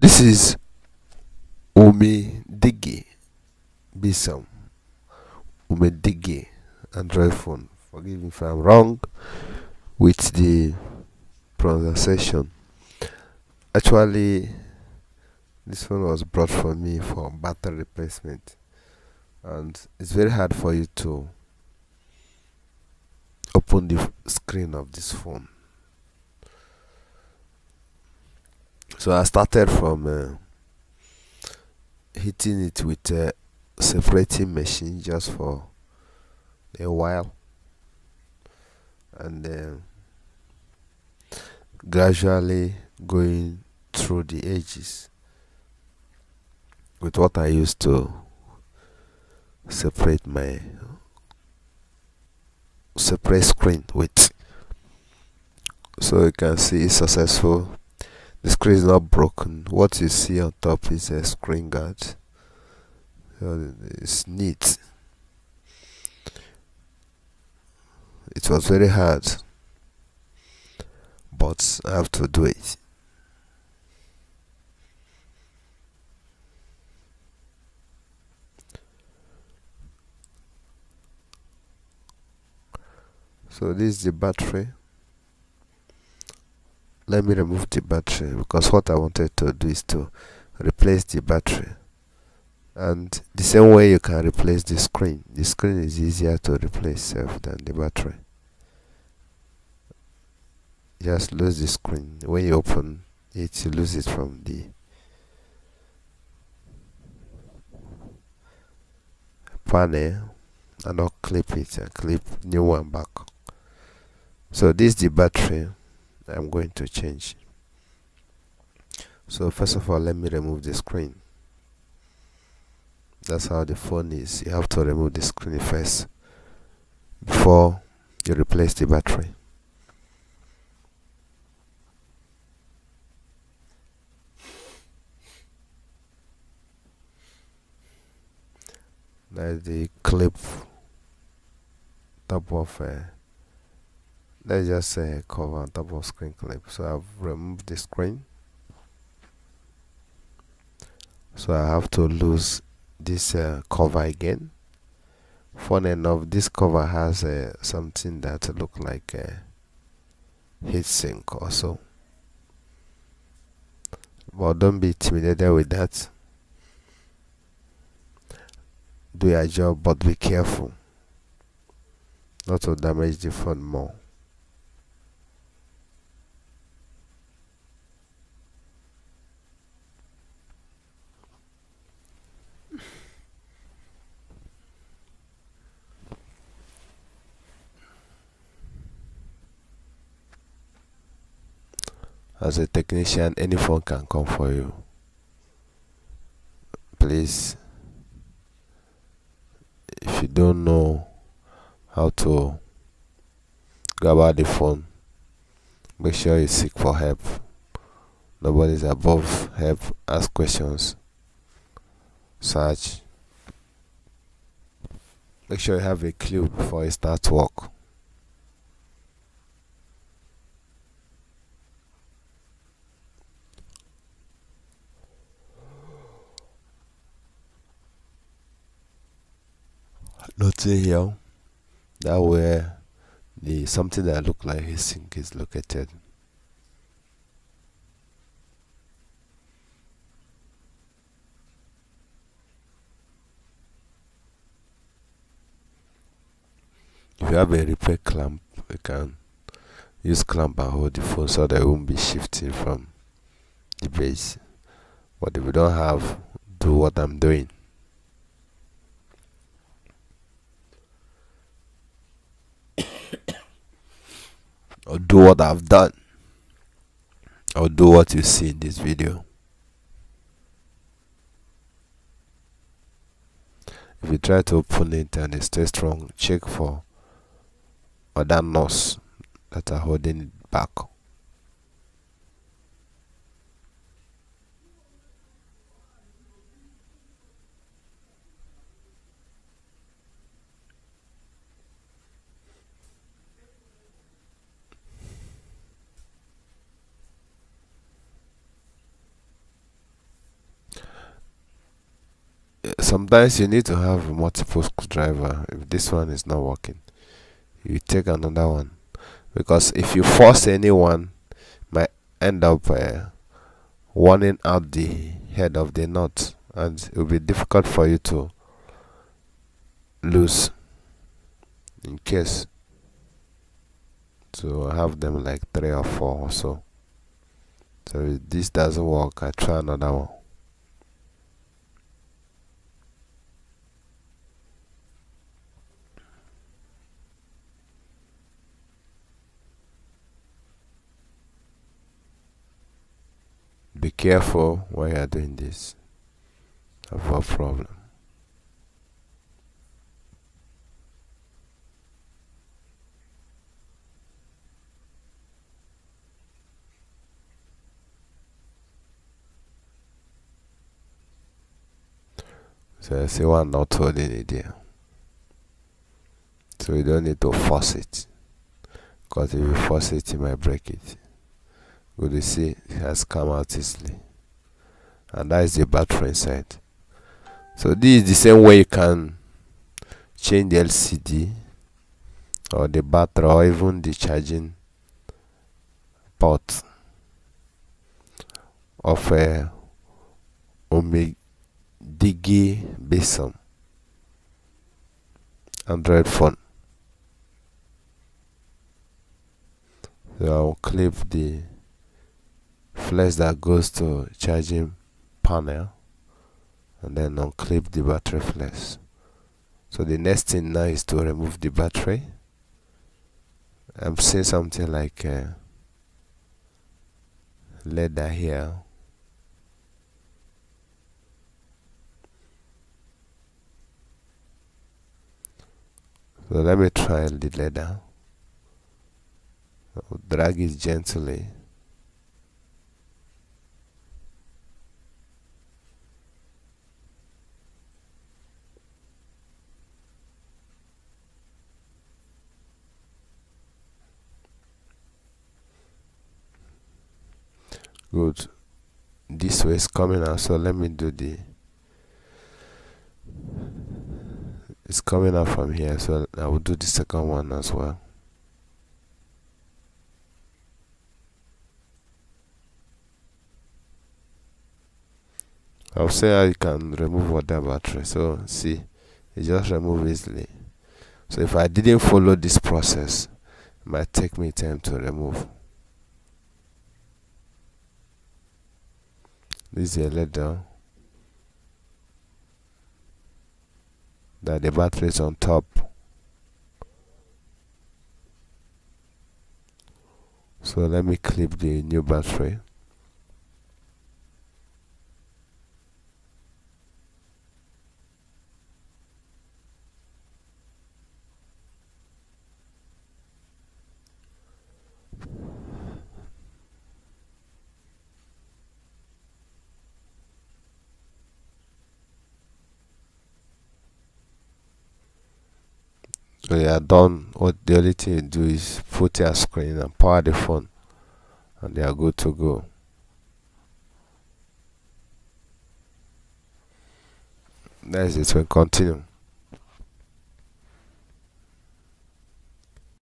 This is Umidigi Bison. Umidigi Android phone. Forgive me if I'm wrong with the pronunciation. Actually, this phone was brought for me for battery replacement, and it's very hard for you to open the screen of this phone. So I started from uh, hitting it with a separating machine just for a while. And then gradually going through the edges with what I used to separate my separate screen with. So you can see it's successful the screen is not broken. What you see on top is a screen guard. Uh, it's neat. It was very hard but I have to do it. So this is the battery let me remove the battery because what I wanted to do is to replace the battery. And the same way you can replace the screen. The screen is easier to replace self than the battery. Just lose the screen. When you open it you lose it from the panel and not clip it and clip new one back. So this is the battery I'm going to change. So first of all let me remove the screen. That's how the phone is. You have to remove the screen first before you replace the battery. That's the clip top of uh, let's just say cover on top of screen clip. So I've removed the screen. So I have to lose this uh, cover again. Fun enough this cover has uh, something that look like a heatsink also but don't be intimidated with that. Do your job but be careful not to damage the phone more as a technician any phone can come for you. Please if you don't know how to go about the phone make sure you seek for help. Nobody's above help ask questions. Search. Make sure you have a clue before you start work nothing here. That where the something that look like heatsink is located. If you have a repair clamp you can use clamp and hold the phone so that it won't be shifting from the base. But if you don't have do what I'm doing or do what I've done or do what you see in this video. If you try to open it and it stays strong check for other knots that are holding it back sometimes you need to have multiple screwdriver if this one is not working. You take another one. Because if you force anyone might end up uh, warning out the head of the knot and it will be difficult for you to lose in case to have them like three or four or so. So if this doesn't work I try another one be careful while you are doing this. Avoid problem. So I see one not holding it there. So you don't need to force it. Because if you force it you might break it good you see it has come out easily. And that is the battery inside so this is the same way you can change the LCD or the battery or even the charging port of a Omega Digi Android phone. So I'll clip the flex that goes to charging panel and then unclip the battery flex so the next thing now is to remove the battery. I'm seeing something like uh, leather here. So let me try the leather. I'll drag it gently good this way is coming out so let me do the it's coming out from here so I will do the second one as well. I'll say you can remove water battery so see it just remove easily. So if I didn't follow this process it might take me time to remove this is a letter that the battery is on top. So let me clip the new battery so they are done what the only thing you do is put your screen and power the phone and they are good to go. That's it. We continue